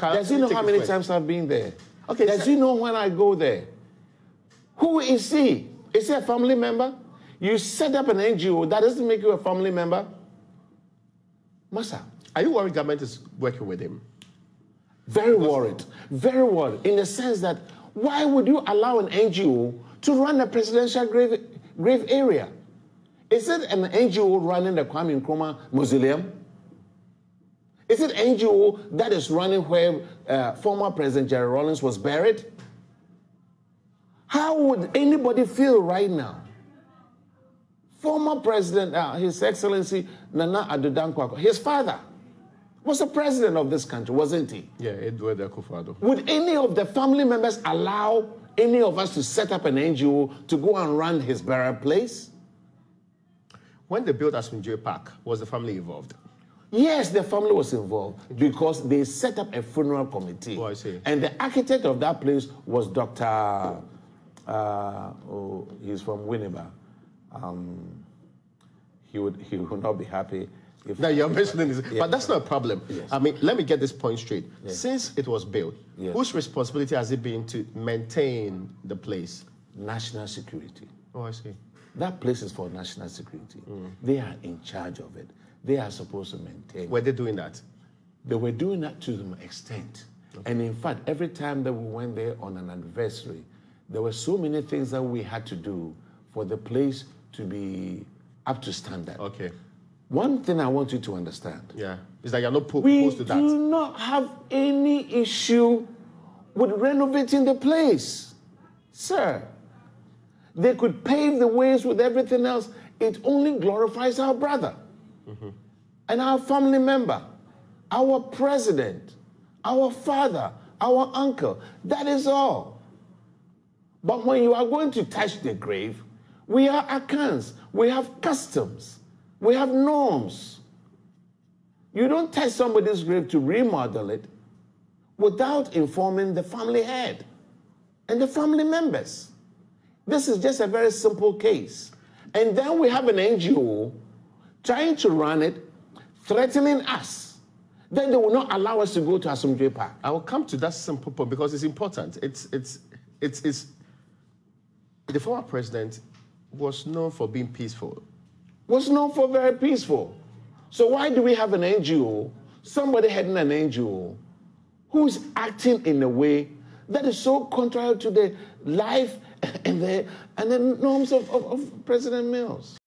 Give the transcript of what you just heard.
Does he know how many times I've been there? Okay, Does sir. he know when I go there? Who is he? Is he a family member? You set up an NGO, that doesn't make you a family member? Masa, Are you worried government is working with him? very worried, very worried, in the sense that why would you allow an NGO to run a presidential grave, grave area? Is it an NGO running the Kwame Nkrumah Mausoleum? Is it NGO that is running where uh, former President Jerry Rawlings was buried? How would anybody feel right now? Former President, uh, His Excellency Nana Addo Dankwa, his father was the president of this country, wasn't he? Yeah, Edward Akufo-Addo. Would any of the family members allow any of us to set up an NGO to go and run his burial place? When they built Asomdwee Park, was the family involved? Yes, the family was involved because they set up a funeral committee. Oh, I see. And the architect of that place was Dr. Uh, oh, he's from Winneba. Um, he would he would not be happy if Now you're mentioning this, Yeah. but that's not a problem. Yes. I mean, let me get this point straight. Since it was built, Yes. whose responsibility has it been to maintain the place? national security. Oh, I see. That place is for national security. They are in charge of it. They are supposed to maintain. Were they doing that? They were doing that to some extent. And in fact, every time that we went there on an anniversary, there were so many things that we had to do for the place to be up to standard. Okay. One thing I want you to understand Yeah. Is that you're not po- we opposed to that? We do not have any issue with renovating the place, sir. They could pave the ways with everything else. It only glorifies our brother Mm-hmm. and our family member, our president, our father, our uncle. That is all. But when you are going to touch the grave, we are accounts, we have customs, we have norms. You don't touch somebody's grave to remodel it without informing the family head and the family members. This is just a very simple case. And then we have an NGO trying to run it, threatening us. Then they will not allow us to go to Asomdwee Park. I will come to that simple point because it's important. It's it's it's it's the former president was known for being peaceful. was known for very peaceful. So why do we have an NGO, somebody heading an NGO, who's acting in a way that is so contrary to the life and the and the norms of, of, of President Mills?